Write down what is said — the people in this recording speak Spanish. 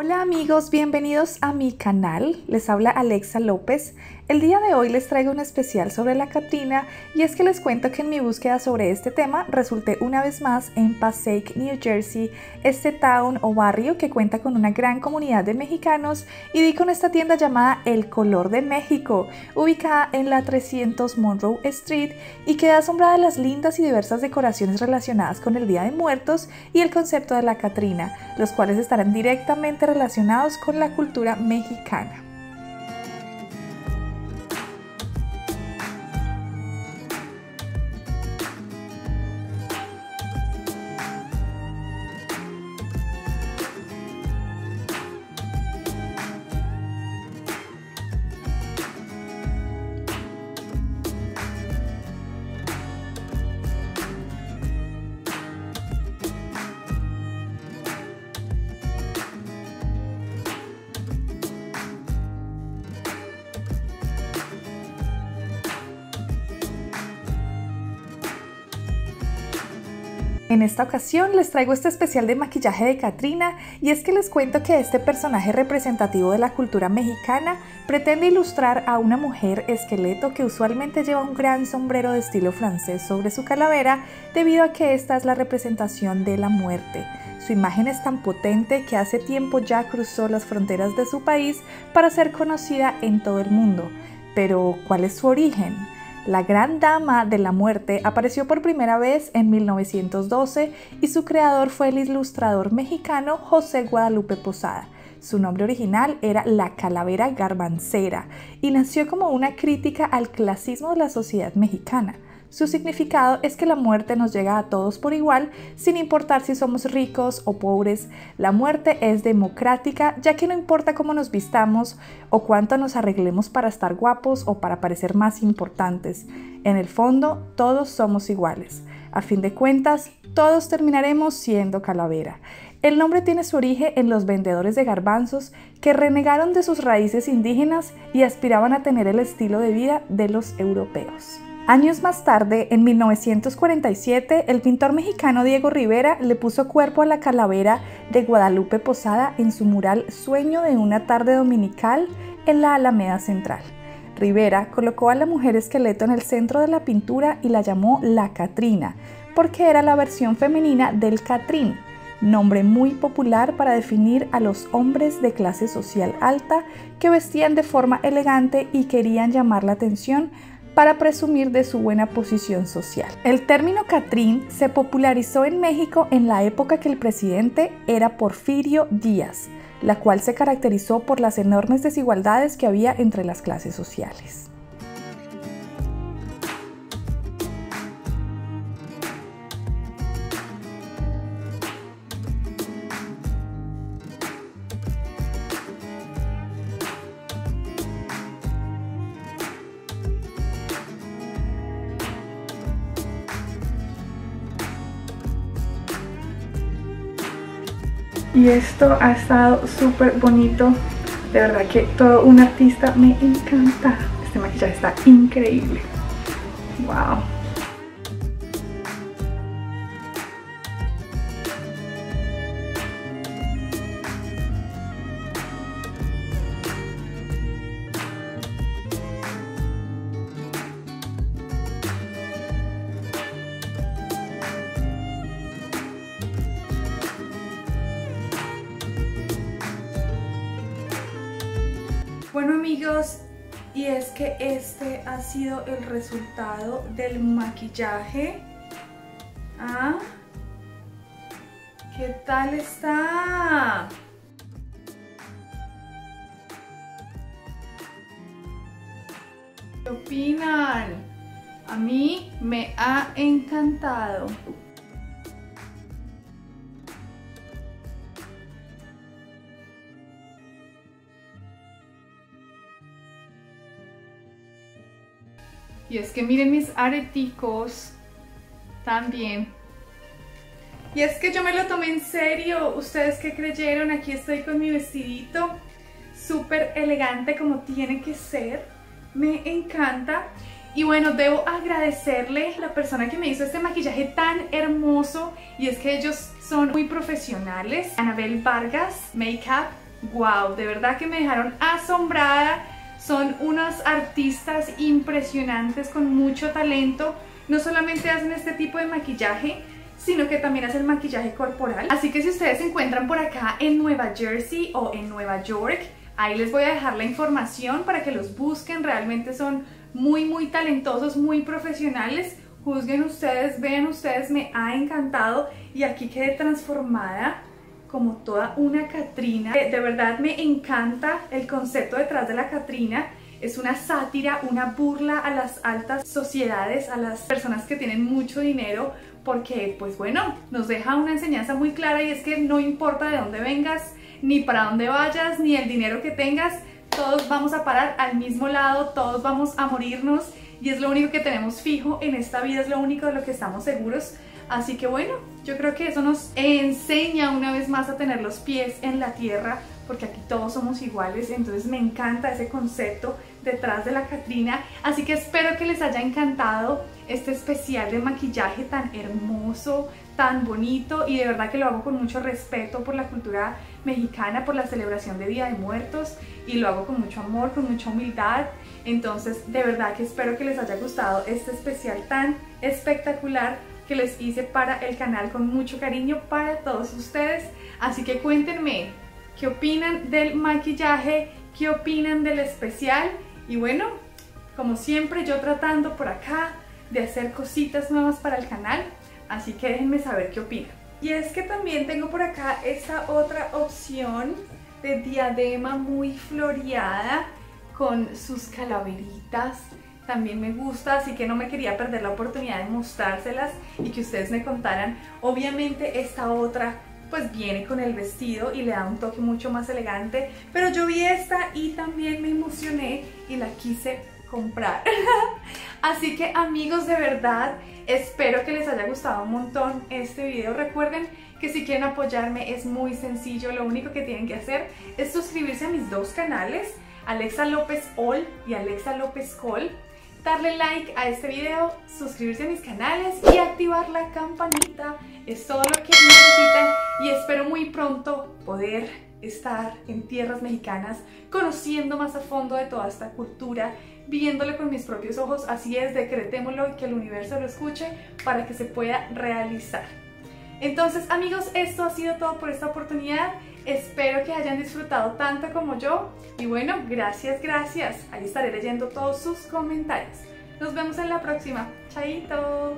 Hola amigos, bienvenidos a mi canal. Les habla Alexa López. El día de hoy les traigo un especial sobre la Catrina y es que les cuento que en mi búsqueda sobre este tema resulté una vez más en Passaic, New Jersey, este town o barrio que cuenta con una gran comunidad de mexicanos y di con esta tienda llamada El Color de México, ubicada en la 300 Monroe Street y queda asombrada de las lindas y diversas decoraciones relacionadas con el Día de Muertos y el concepto de la Catrina, los cuales estarán directamente relacionados con la cultura mexicana. En esta ocasión les traigo este especial de maquillaje de Katrina y es que les cuento que este personaje representativo de la cultura mexicana pretende ilustrar a una mujer esqueleto que usualmente lleva un gran sombrero de estilo francés sobre su calavera debido a que esta es la representación de la muerte. Su imagen es tan potente que hace tiempo ya cruzó las fronteras de su país para ser conocida en todo el mundo. Pero, ¿cuál es su origen? La Gran Dama de la Muerte apareció por primera vez en 1912 y su creador fue el ilustrador mexicano José Guadalupe Posada. Su nombre original era La Calavera Garbancera y nació como una crítica al clasismo de la sociedad mexicana. Su significado es que la muerte nos llega a todos por igual, sin importar si somos ricos o pobres. La muerte es democrática, ya que no importa cómo nos vistamos o cuánto nos arreglemos para estar guapos o para parecer más importantes. En el fondo, todos somos iguales. A fin de cuentas, todos terminaremos siendo calavera. El nombre tiene su origen en los vendedores de garbanzos que renegaron de sus raíces indígenas y aspiraban a tener el estilo de vida de los europeos. Años más tarde, en 1947, el pintor mexicano Diego Rivera le puso cuerpo a la calavera de Guadalupe Posada en su mural Sueño de una tarde dominical en la Alameda Central. Rivera colocó a la mujer esqueleto en el centro de la pintura y la llamó la Catrina, porque era la versión femenina del Catrín, nombre muy popular para definir a los hombres de clase social alta que vestían de forma elegante y querían llamar la atención para presumir de su buena posición social. El término Catrín se popularizó en México en la época que el presidente era Porfirio Díaz, la cual se caracterizó por las enormes desigualdades que había entre las clases sociales. Y esto ha estado súper bonito. De verdad que todo un artista me encanta. Este maquillaje está increíble. Wow amigos, y es que este ha sido el resultado del maquillaje. ¿Ah? ¿Qué tal está? ¿Qué opinan? A mí me ha encantado. Y es que miren mis areticos también. Y es que yo me lo tomé en serio. ¿Ustedes qué creyeron? Aquí estoy con mi vestidito. Súper elegante como tiene que ser. Me encanta. Y bueno, debo agradecerle a la persona que me hizo este maquillaje tan hermoso. Y es que ellos son muy profesionales. Anabel Vargas Makeup wow, de verdad que me dejaron asombrada. Son unos artistas impresionantes con mucho talento. No solamente hacen este tipo de maquillaje, sino que también hacen maquillaje corporal. Así que si ustedes se encuentran por acá en Nueva Jersey o en Nueva York, ahí les voy a dejar la información para que los busquen. Realmente son muy, muy talentosos, muy profesionales. Juzguen ustedes, vean ustedes, me ha encantado y aquí quedé transformada como toda una Catrina. De verdad me encanta el concepto detrás de la Catrina. Es una sátira, una burla a las altas sociedades, a las personas que tienen mucho dinero, porque pues bueno, nos deja una enseñanza muy clara y es que no importa de dónde vengas, ni para dónde vayas, ni el dinero que tengas, todos vamos a parar al mismo lado, todos vamos a morirnos y es lo único que tenemos fijo en esta vida, es lo único de lo que estamos seguros. Así que bueno, yo creo que eso nos enseña una vez más a tener los pies en la tierra, porque aquí todos somos iguales, entonces me encanta ese concepto detrás de la Catrina, así que espero que les haya encantado este especial de maquillaje tan hermoso, tan bonito. Y de verdad que lo hago con mucho respeto por la cultura mexicana, por la celebración de Día de Muertos. Y lo hago con mucho amor, con mucha humildad, entonces de verdad que espero que les haya gustado este especial tan espectacular que les hice para el canal con mucho cariño para todos ustedes. Así que cuéntenme qué opinan del maquillaje, qué opinan del especial. Y bueno, como siempre yo tratando por acá de hacer cositas nuevas para el canal. Así que déjenme saber qué opinan. Y es que también tengo por acá esta otra opción de diadema muy floreada con sus calaveritas también me gusta, así que no me quería perder la oportunidad de mostrárselas y que ustedes me contaran. Obviamente esta otra pues viene con el vestido y le da un toque mucho más elegante, pero yo vi esta y también me emocioné y la quise comprar. Así que amigos, de verdad, espero que les haya gustado un montón este video. Recuerden que si quieren apoyarme es muy sencillo, lo único que tienen que hacer es suscribirse a mis dos canales, Alexa López All y Alexa López Col darle like a este video, suscribirse a mis canales y activar la campanita. Es todo lo que necesitan y espero muy pronto poder estar en tierras mexicanas, conociendo más a fondo de toda esta cultura, viéndolo con mis propios ojos. Así es, decretémoslo y que el universo lo escuche para que se pueda realizar. Entonces amigos, esto ha sido todo por esta oportunidad. Espero que hayan disfrutado tanto como yo. Y bueno, gracias, gracias. Ahí estaré leyendo todos sus comentarios. Nos vemos en la próxima. Chaito.